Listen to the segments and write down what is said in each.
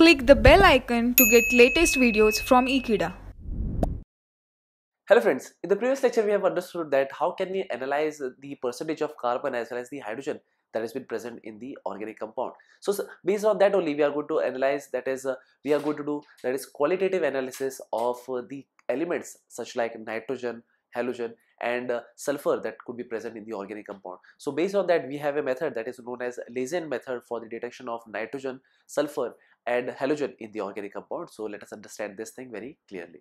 Click the bell icon to get latest videos from Ekeeda. Hello friends, in the previous lecture we have understood that how can we analyze the percentage of carbon as well as the hydrogen that has been present in the organic compound. So, so based on that only we are going to analyze that is uh, we are going to do that is qualitative analysis of uh, the elements such like nitrogen, halogen and uh, sulfur that could be present in the organic compound. So based on that we have a method that is known as Lassaigne method for the detection of nitrogen, sulfur and halogen in the organic compound. So let us understand this thing very clearly.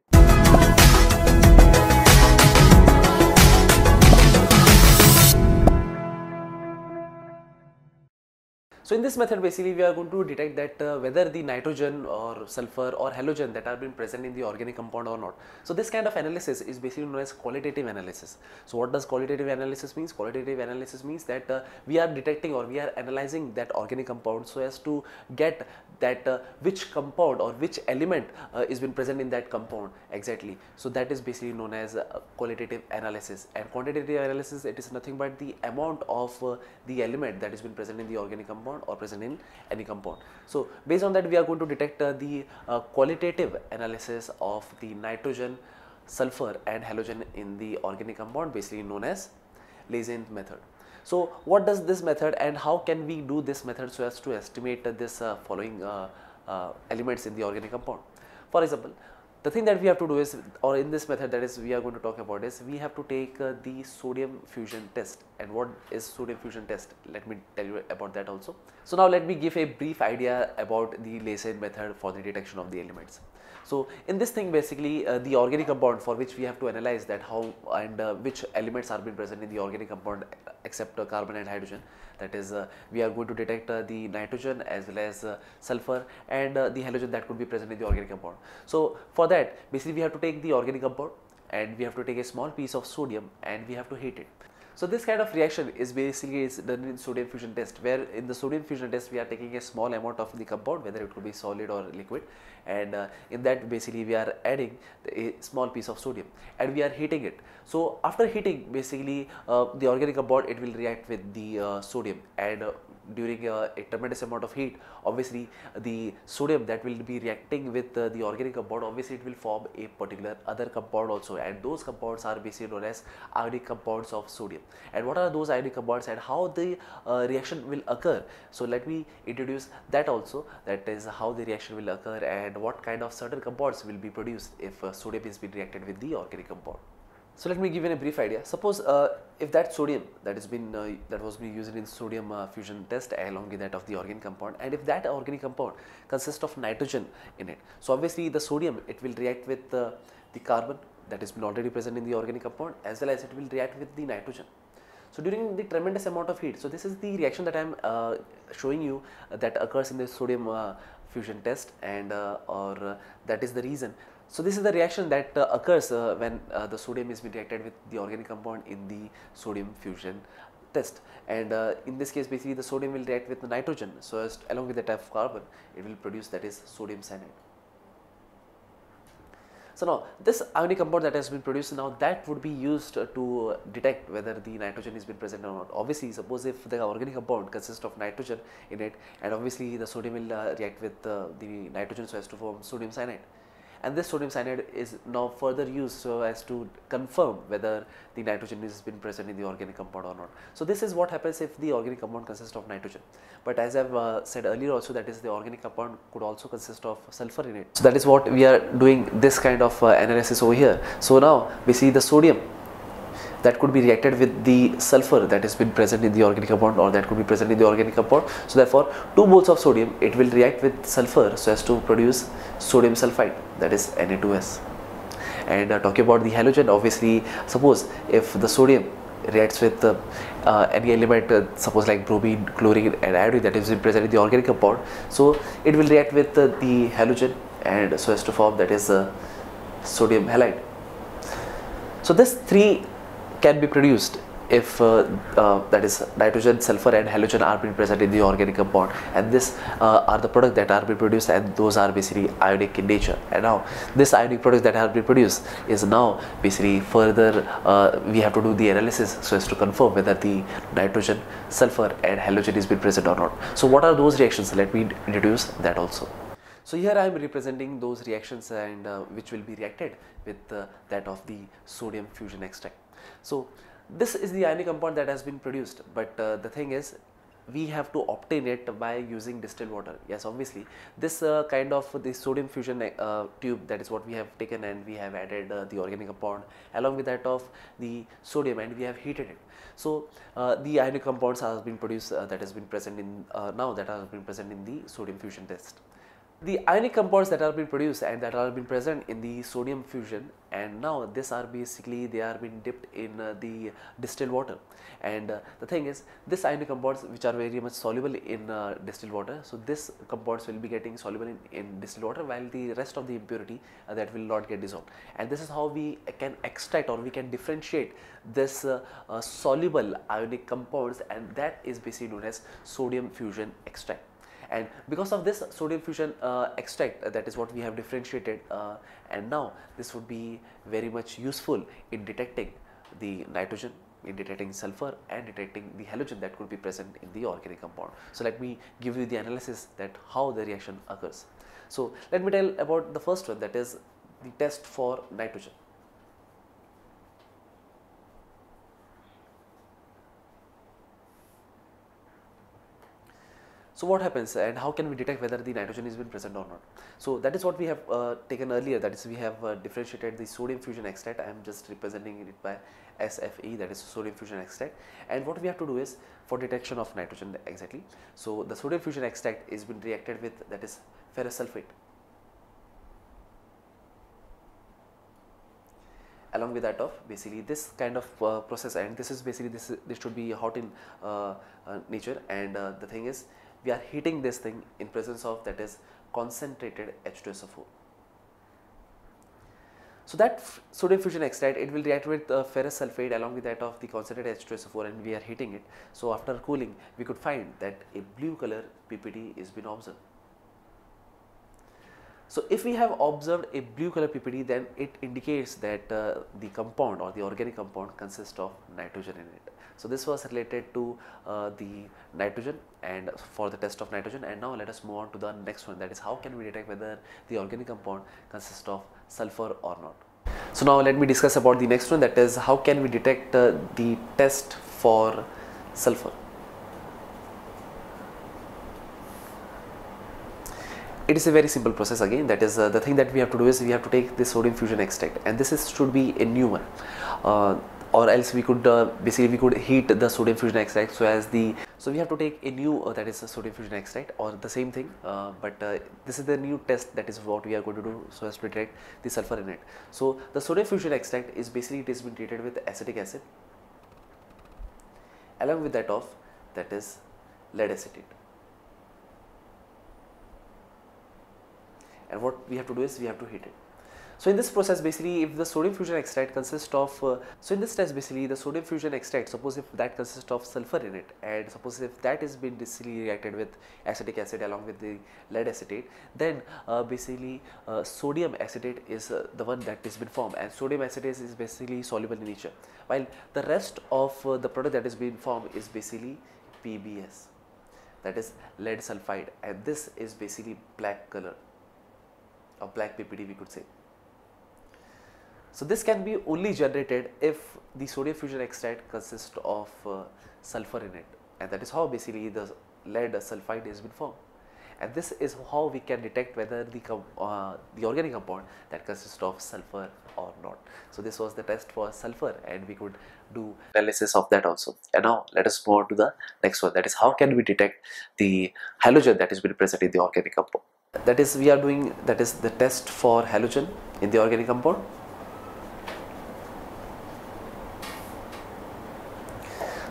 So in this method basically we are going to detect that uh, whether the nitrogen or sulfur or halogen that are being present in the organic compound or not. So this kind of analysis is basically known as qualitative analysis. So what does qualitative analysis means? Qualitative analysis means that uh, we are detecting or we are analyzing that organic compound so as to get that uh, which compound or which element uh, is been present in that compound exactly. So that is basically known as uh, qualitative analysis and quantitative analysis it is nothing but the amount of uh, the element that is been present in the organic compound or present in any compound. So based on that we are going to detect uh, the uh, qualitative analysis of the nitrogen, sulfur and halogen in the organic compound basically known as Lassaigne method. So what does this method and how can we do this method so as to estimate this uh, following uh, uh, elements in the organic compound. For example, the thing that we have to do is or in this method that is we are going to talk about is we have to take uh, the sodium fusion test. And what is sodium fusion test? Let me tell you about that also. So now let me give a brief idea about the Lassaigne method for the detection of the elements so in this thing basically uh, the organic compound for which we have to analyze that how and uh, which elements are being present in the organic compound except uh, carbon and hydrogen that is uh, we are going to detect uh, the nitrogen as well as uh, sulfur and the halogen that could be present in the organic compound. So for that basically we have to take the organic compound and we have to take a small piece of sodium and we have to heat it. So this kind of reaction is basically is done in sodium fusion test where in the sodium fusion test we are taking a small amount of the compound whether it could be solid or liquid and uh, in that basically we are adding a small piece of sodium and we are heating it. So after heating basically uh, the organic compound it will react with the uh, sodium and uh, during a, a, tremendous amount of heat obviously the sodium that will be reacting with uh, the organic compound obviously it will form a particular other compound also. And those compounds are basically known as ionic compounds of sodium. And what are those ionic compounds and how the uh, reaction will occur? So let me introduce that also. That is how the reaction will occur and what kind of certain compounds will be produced if uh, sodium is being reacted with the organic compound so let me give you a brief idea. Suppose uh, if that sodium that has been uh, that was being used in sodium uh, fusion test along with that of the organic compound, and if that organic compound consists of nitrogen in it, so obviously the sodium it will react with the carbon that has been already present in the organic compound as well as it will react with the nitrogen. So during the tremendous amount of heat, so this is the reaction that I am uh, showing you uh, that occurs in the sodium uh, fusion test and or that is the reason so this is the reaction that uh, occurs uh, when uh, the sodium is reacted with the organic compound in the sodium fusion test and uh, in this case basically the sodium will react with the nitrogen so as along with the type of carbon it will produce that is sodium cyanide. So now this ionic compound that has been produced now that would be used to detect whether the nitrogen is been present or not. Obviously suppose if the organic compound consists of nitrogen in it and obviously the sodium will uh, react with uh, the nitrogen so as to form sodium cyanide and this sodium cyanide is now further used so as to confirm whether the nitrogen has been present in the organic compound or not. So this is what happens if the organic compound consists of nitrogen. But as I have uh, said earlier also that is the organic compound could also consist of sulfur in it. So that is what we are doing this kind of uh, analysis over here. So now we see the sodium that could be reacted with the sulfur that has been present in the organic compound or that could be present in the organic compound. So therefore 2 moles of sodium it will react with sulfur so as to produce sodium sulfide that is Na2S. And uh, talking about the halogen obviously suppose if the sodium reacts with uh, uh, any element uh, suppose like bromine, chlorine and iodine that is present in the organic compound. So it will react with uh, the halogen and so as to form that is uh, sodium halide. So this three can be produced if uh, uh, that is nitrogen, sulfur and halogen are being present in the organic compound and this uh, are the products that are being produced and those are basically ionic in nature and now this ionic products that have been produced is now basically further uh, we have to do the analysis so as to confirm whether the nitrogen, sulfur and halogen is being present or not. So what are those reactions? Let me introduce that also. So here I am representing those reactions and uh, which will be reacted with uh, that of the sodium fusion extract. So this is the ionic compound that has been produced but uh, the thing is we have to obtain it by using distilled water. Yes obviously this uh, kind of the sodium fusion uh, tube that is what we have taken and we have added uh, the organic compound along with that of the sodium and we have heated it. So uh, the ionic compounds has been produced uh, that has been present in uh, now that has been present in the sodium fusion test the ionic compounds that are being produced and that are being present in the sodium fusion and now this are basically they are being dipped in uh, the distilled water. And uh, the thing is this ionic compounds which are very much soluble in uh, distilled water so this compounds will be getting soluble in, in distilled water while the rest of the impurity uh, that will not get dissolved. And this is how we can extract or we can differentiate this uh, uh, soluble ionic compounds and that is basically known as sodium fusion extract and because of this sodium fusion uh, extract uh, that is what we have differentiated uh, and now this would be very much useful in detecting the nitrogen in detecting sulfur and detecting the halogen that could be present in the organic compound. So, let me give you the analysis that how the reaction occurs. So, let me tell about the first one that is the test for nitrogen. So what happens and how can we detect whether the nitrogen is been present or not? So that is what we have uh, taken earlier. That is we have uh, differentiated the sodium fusion extract. I am just representing it by SFE that is sodium fusion extract. And what we have to do is for detection of nitrogen exactly. So the sodium fusion extract is been reacted with that is ferrous sulfate. Along with that of basically this kind of uh, process. And this is basically this this should be hot in uh, uh, nature. And uh, the thing is we are heating this thing in presence of that is concentrated H2SO4. So that sodium fusion extract it will react with uh, ferrous sulfate along with that of the concentrated H2SO4 and we are heating it. So after cooling we could find that a blue color PPT is been observed. So if we have observed a blue color PPT then it indicates that uh, the compound or the organic compound consists of nitrogen in it. So this was related to uh, the nitrogen and for the test of nitrogen and now let us move on to the next one that is how can we detect whether the organic compound consists of sulfur or not. So now let me discuss about the next one that is how can we detect uh, the test for sulfur. It is a very simple process again. That is uh, the thing that we have to do is we have to take this sodium fusion extract and this is should be a new one. Uh, or else we could uh, basically we could heat the sodium fusion extract. So as the so we have to take a new uh, that is a sodium fusion extract or the same thing uh, but uh, this is the new test that is what we are going to do so as to detect the sulfur in it. So the sodium fusion extract is basically it has been treated with acetic acid along with that of that is lead acetate and what we have to do is we have to heat it. So in this process basically if the sodium fusion extract consists of, uh, so in this test basically the sodium fusion extract suppose if that consists of sulfur in it and suppose if that is been basically reacted with acetic acid along with the lead acetate then uh, basically uh, sodium acetate is uh, the one that is been formed. And sodium acetate is basically soluble in nature while the rest of uh, the product that is being formed is basically PBS that is lead sulfide and this is basically black color or black PPT we could say. So this can be only generated if the sodium fusion extract consists of uh, sulfur in it and that is how basically the lead sulfide has been formed and this is how we can detect whether the uh, the organic compound that consists of sulfur or not. So this was the test for sulfur and we could do analysis of that also. And now let us move on to the next one that is how can we detect the halogen that is been present in the organic compound. That is we are doing that is the test for halogen in the organic compound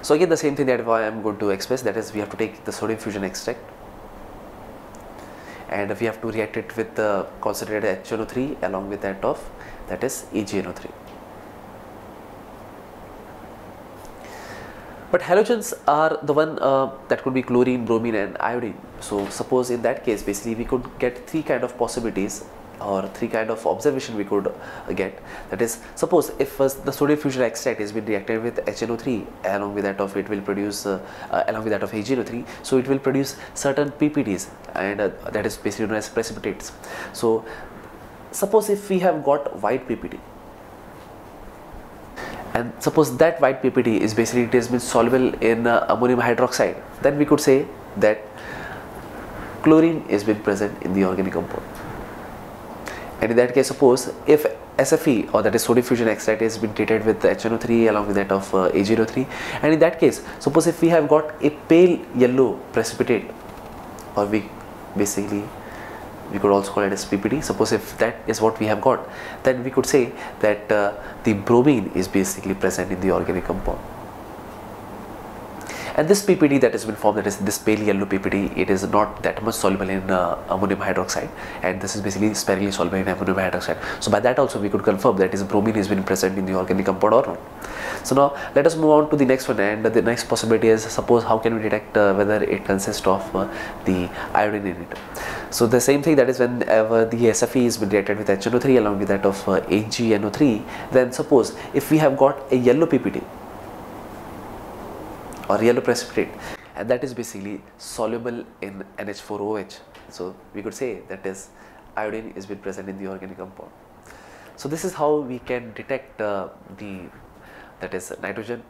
So again the same thing that I am going to express that is we have to take the sodium fusion extract and we have to react it with the concentrated HNO3 along with that of that is AgNO3. But halogens are the one uh, that could be chlorine, bromine and iodine. So suppose in that case basically we could get three kind of possibilities or three kind of observation we could uh, get. That is suppose if uh, the sodium fusion extract has been reacted with HNO3 along with that of it will produce uh, uh, along with that of HNO3 so it will produce certain PPTs and uh, that is basically known as precipitates. So suppose if we have got white PPT and suppose that white PPT is basically it has been soluble in uh, ammonium hydroxide then we could say that chlorine is been present in the organic compound. And in that case suppose if SFE or that is sodium fusion extract has been treated with HNO3 along with that of uh, AgO3 and in that case suppose if we have got a pale yellow precipitate or we basically we could also call it as PPD. Suppose if that is what we have got, then we could say that uh, the bromine is basically present in the organic compound. And this PPD that has been formed, that is this pale yellow PPD, it is not that much soluble in uh, ammonium hydroxide, and this is basically sparingly soluble in ammonium hydroxide. So by that also we could confirm that is bromine has been present in the organic compound or not. So now let us move on to the next one, and the next possibility is suppose how can we detect uh, whether it consists of uh, the iodine in it. So the same thing that is whenever the SFE is reacted with HNO3 along with that of uh, AgNO3, then suppose if we have got a yellow PPT or yellow precipitate and that is basically soluble in NH4OH. So we could say that is iodine is been present in the organic compound. So this is how we can detect uh, the that is nitrogen,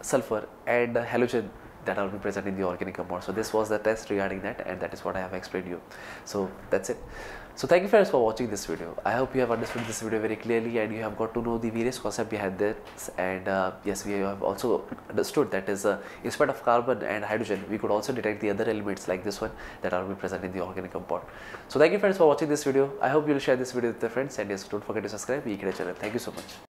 sulfur and halogen that are present in the organic compound. So this was the test regarding that and that is what I have explained you. So that's it. So thank you friends for watching this video. I hope you have understood this video very clearly and you have got to know the various concepts behind this and uh, yes we have also understood that is uh, in spite of carbon and hydrogen we could also detect the other elements like this one that are present in the organic compound. So thank you friends for watching this video. I hope you will share this video with your friends and yes don't forget to subscribe to the channel. Thank you so much.